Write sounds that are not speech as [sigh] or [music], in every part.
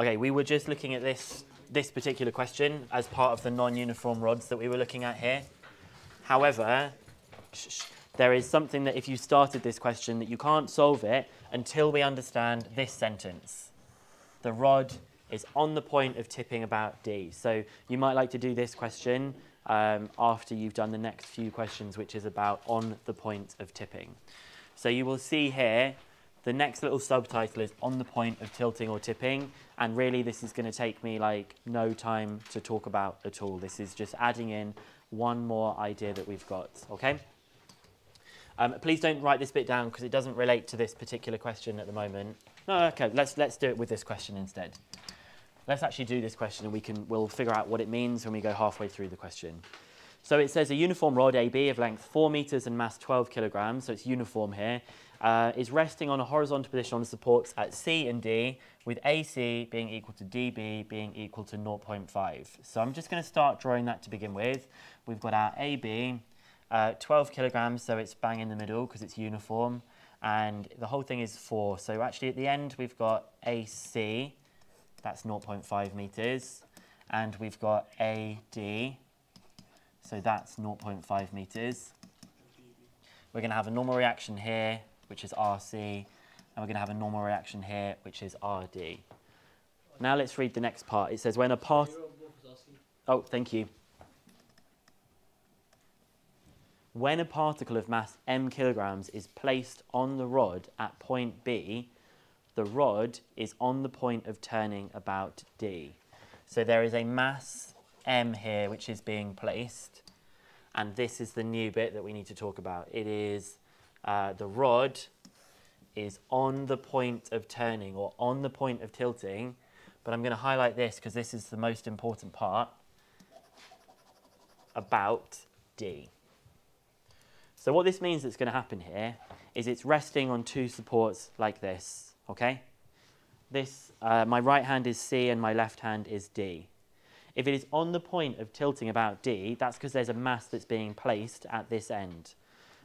Okay, we were just looking at this, this particular question as part of the non-uniform rods that we were looking at here. However, there is something that if you started this question that you can't solve it until we understand this sentence. The rod is on the point of tipping about D. So you might like to do this question um, after you've done the next few questions, which is about on the point of tipping. So you will see here, the next little subtitle is on the point of tilting or tipping. And really this is going to take me like no time to talk about at all. This is just adding in one more idea that we've got, okay? Um, please don't write this bit down because it doesn't relate to this particular question at the moment. No, okay, let's, let's do it with this question instead. Let's actually do this question and we can, we'll figure out what it means when we go halfway through the question. So it says a uniform rod AB of length 4 meters and mass 12 kilograms, so it's uniform here, uh, is resting on a horizontal position on the supports at C and D, with AC being equal to DB being equal to 0.5. So I'm just going to start drawing that to begin with. We've got our AB, uh, 12 kilograms, so it's bang in the middle because it's uniform. And the whole thing is 4. So actually at the end we've got AC, that's 0.5 meters. And we've got AD, so that's 0.5 meters. We're going to have a normal reaction here, which is RC. And we're going to have a normal reaction here, which is RD. Now let's read the next part. It says when a part... Oh, thank you. when a particle of mass m kilograms is placed on the rod at point B, the rod is on the point of turning about D. So there is a mass m here which is being placed, and this is the new bit that we need to talk about. It is uh, the rod is on the point of turning or on the point of tilting, but I'm going to highlight this because this is the most important part about D. So what this means that's going to happen here is it's resting on two supports like this, okay? This, uh, my right hand is C and my left hand is D. If it is on the point of tilting about D, that's because there's a mass that's being placed at this end.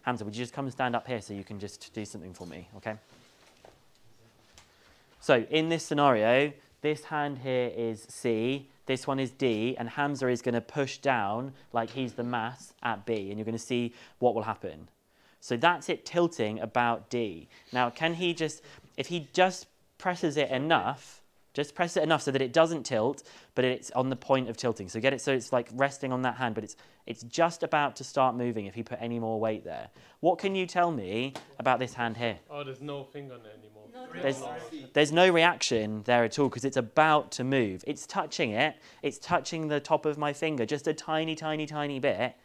Hamza, would you just come and stand up here so you can just do something for me, okay? So in this scenario, this hand here is C, this one is D, and Hamza is going to push down like he's the mass at B, and you're going to see what will happen. So that's it tilting about D. Now, can he just, if he just presses it enough, just press it enough so that it doesn't tilt, but it's on the point of tilting. So get it so it's like resting on that hand, but it's, it's just about to start moving if you put any more weight there. What can you tell me about this hand here? Oh, there's no finger on it anymore. There's, there's no reaction there at all because it's about to move. It's touching it. It's touching the top of my finger just a tiny, tiny, tiny bit,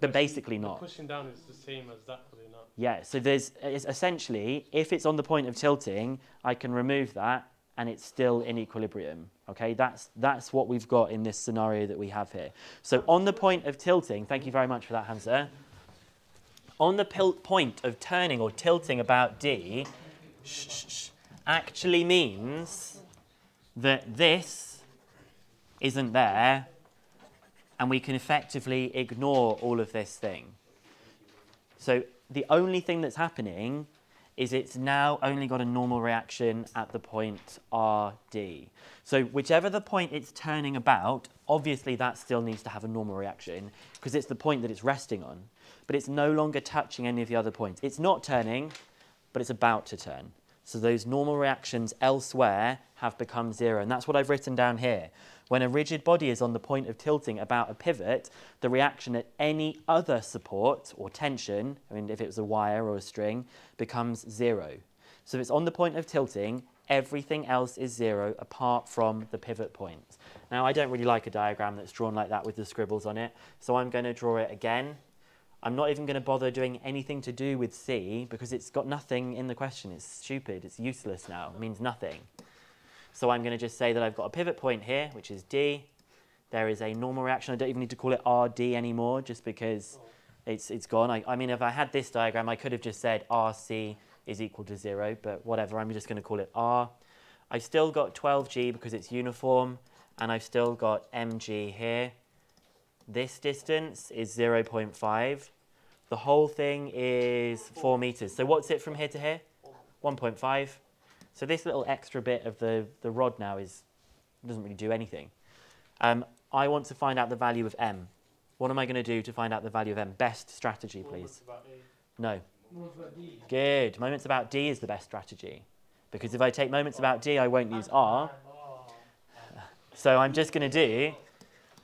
but basically not. Pushing down is the same as that, probably not. Yeah, so there's it's essentially, if it's on the point of tilting, I can remove that and it's still in equilibrium. Okay, that's, that's what we've got in this scenario that we have here. So on the point of tilting, thank you very much for that, Hamza. On the point of turning or tilting about D, actually means that this isn't there and we can effectively ignore all of this thing. So the only thing that's happening is it's now only got a normal reaction at the point RD. So whichever the point it's turning about, obviously that still needs to have a normal reaction because it's the point that it's resting on, but it's no longer touching any of the other points. It's not turning, but it's about to turn. So those normal reactions elsewhere have become zero, and that's what I've written down here. When a rigid body is on the point of tilting about a pivot, the reaction at any other support or tension, I mean, if it was a wire or a string, becomes zero. So if it's on the point of tilting, everything else is zero apart from the pivot point. Now, I don't really like a diagram that's drawn like that with the scribbles on it, so I'm going to draw it again. I'm not even going to bother doing anything to do with C because it's got nothing in the question. It's stupid. It's useless now. It means nothing. So I'm going to just say that I've got a pivot point here, which is D. There is a normal reaction. I don't even need to call it RD anymore just because it's, it's gone. I, I mean, if I had this diagram, I could have just said RC is equal to 0, but whatever. I'm just going to call it R. I've still got 12G because it's uniform, and I've still got mg here. This distance is 0.5. The whole thing is 4 meters. So what's it from here to here? 1.5. So this little extra bit of the, the rod now is doesn't really do anything. Um, I want to find out the value of m. What am I going to do to find out the value of m? Best strategy, please. No. Good. Moments about D is the best strategy. Because if I take moments about D, I won't use R. [laughs] So I'm just going to do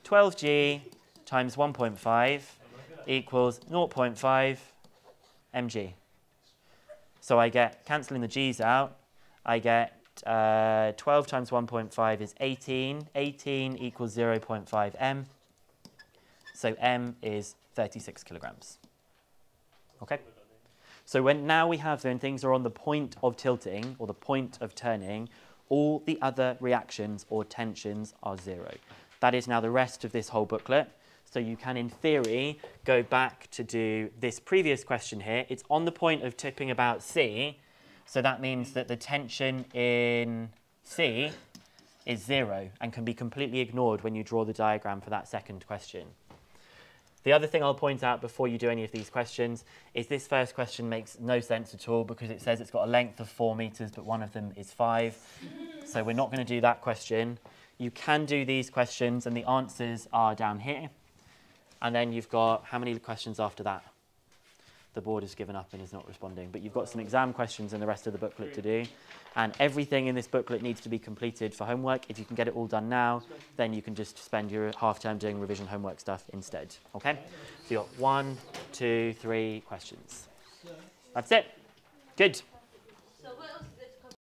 12G times 1.5 equals 0.5 mg. So I get, cancelling the g's out, I get uh, 12 times 1.5 is 18. 18 equals 0.5 m. So m is 36 kilograms. Okay? So when now we have, when things are on the point of tilting or the point of turning, all the other reactions or tensions are zero. That is now the rest of this whole booklet. So you can, in theory, go back to do this previous question here. It's on the point of tipping about C. So that means that the tension in C is zero and can be completely ignored when you draw the diagram for that second question. The other thing I'll point out before you do any of these questions is this first question makes no sense at all because it says it's got a length of four meters, but one of them is five. so we're not going to do that question. You can do these questions and the answers are down here. And then you've got how many questions after that? The board has given up and is not responding. But you've got some exam questions in the rest of the booklet to do. And everything in this booklet needs to be completed for homework. If you can get it all done now, then you can just spend your half term doing revision homework stuff instead. Okay? So you've got one, two, three questions. That's it. Good. So